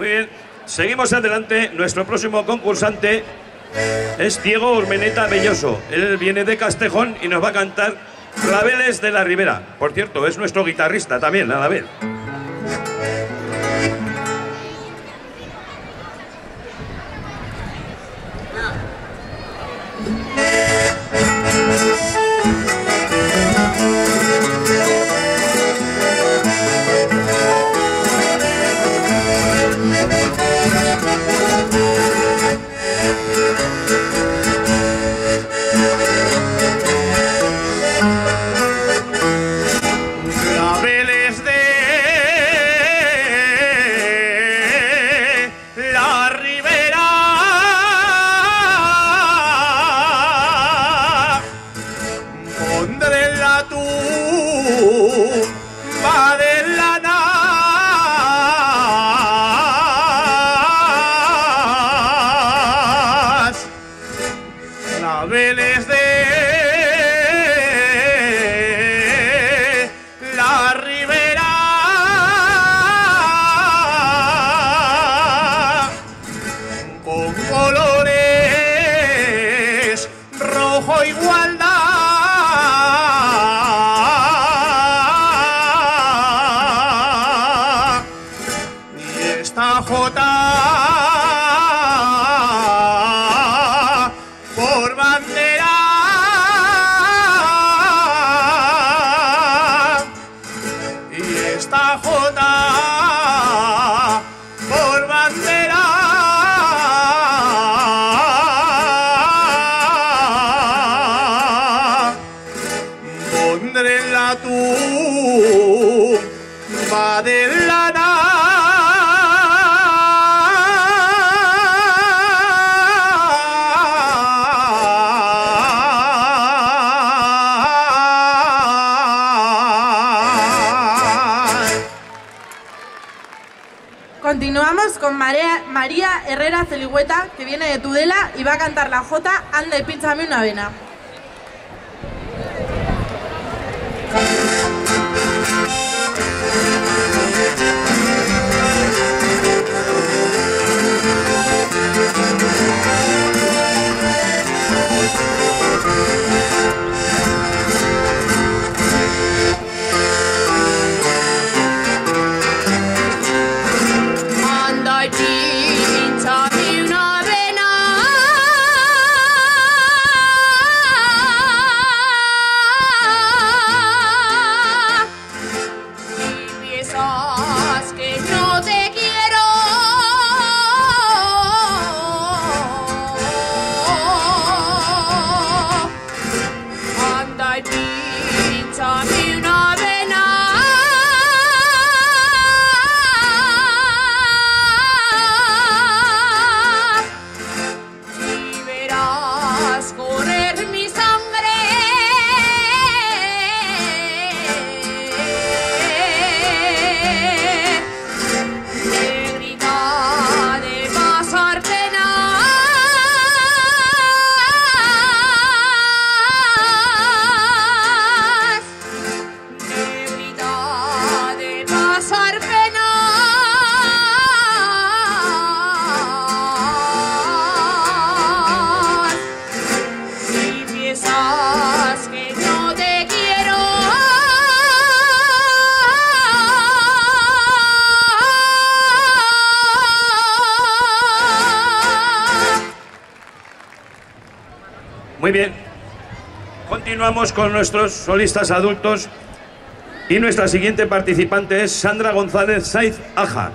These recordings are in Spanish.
Muy bien, seguimos adelante. Nuestro próximo concursante es Diego Urmeneta Belloso. Él viene de Castejón y nos va a cantar Claveles de la Ribera. Por cierto, es nuestro guitarrista también, a la vez. Con colores Continuamos con María, María Herrera Celigüeta, que viene de Tudela y va a cantar la Jota Anda y pínchame una vena. Anda que no te quiero. Muy bien. Continuamos con nuestros solistas adultos. Y nuestra siguiente participante es Sandra González Saiz Aja.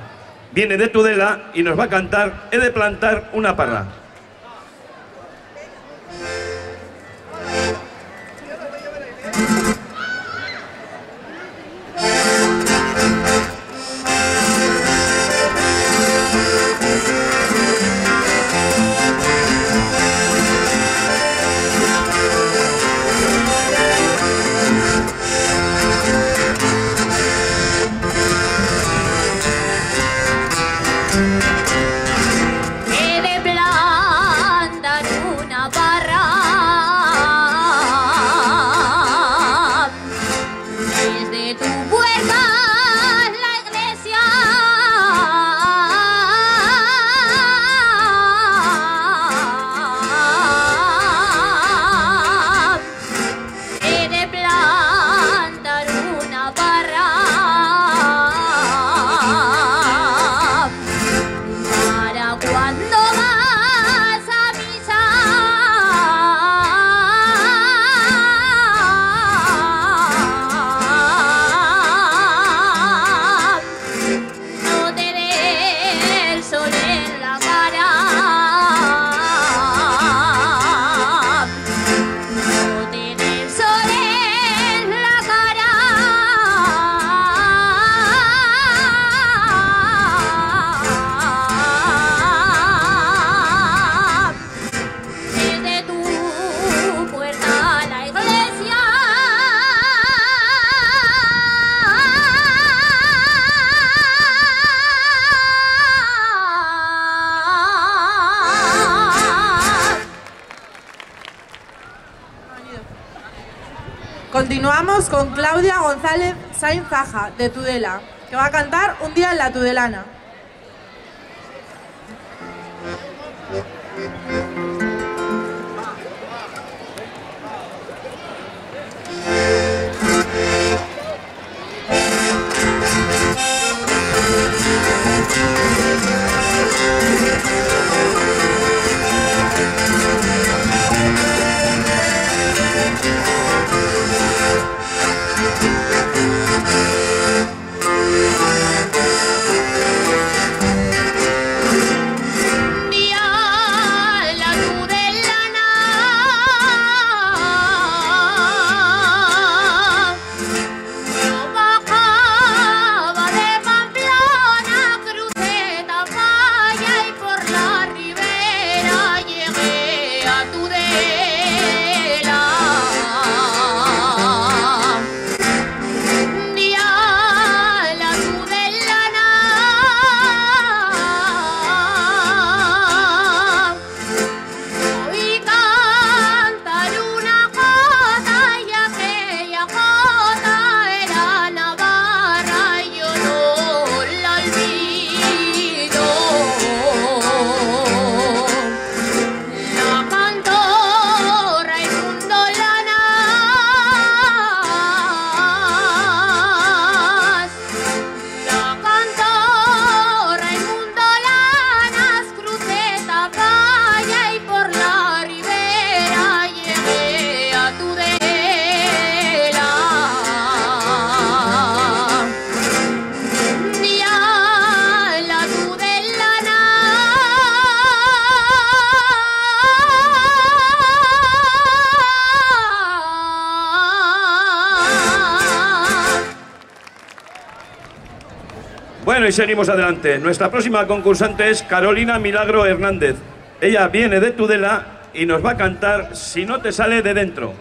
Viene de Tudela y nos va a cantar He de plantar una parra. Continuamos con Claudia González Sainz Zaja, de Tudela, que va a cantar Un día en la Tudelana. Y seguimos adelante. Nuestra próxima concursante es Carolina Milagro Hernández. Ella viene de Tudela y nos va a cantar Si no te sale de dentro.